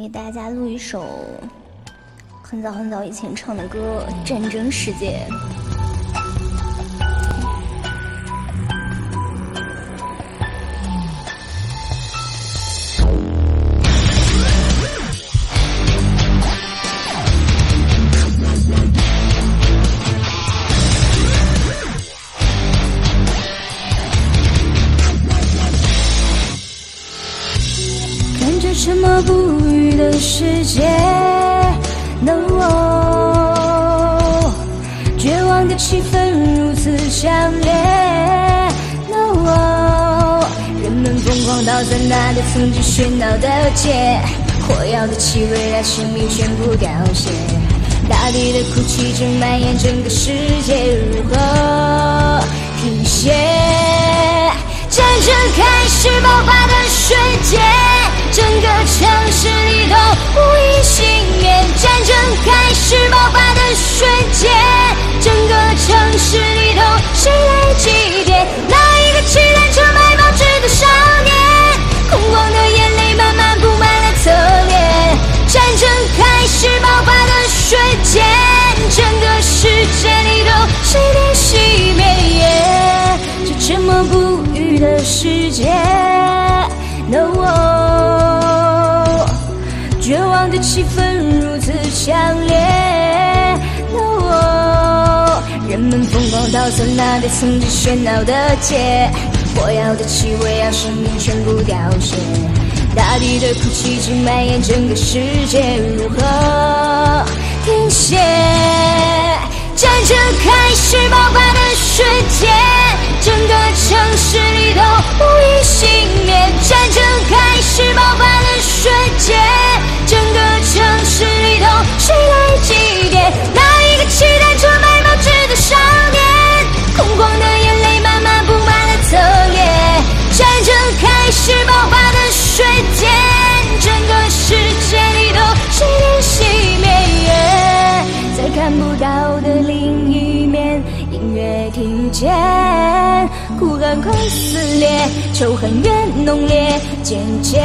给大家录一首很早很早以前唱的歌《战争世界》。这沉默不语的世界，No，绝望的气氛如此强烈，No，人们疯狂倒在那里曾经喧闹的街，火药的气味让生命全部凋谢，大地的哭泣正蔓延整个世界，如何停歇？战争开始爆发世界，No，绝望的气氛如此强烈，No，人们疯狂倒在那里曾经喧闹的街，火药的气味让生命全部凋谢，大地的哭泣正蔓延整个世界，如何停歇？战争听见，苦恨快撕裂，仇恨越浓烈，渐渐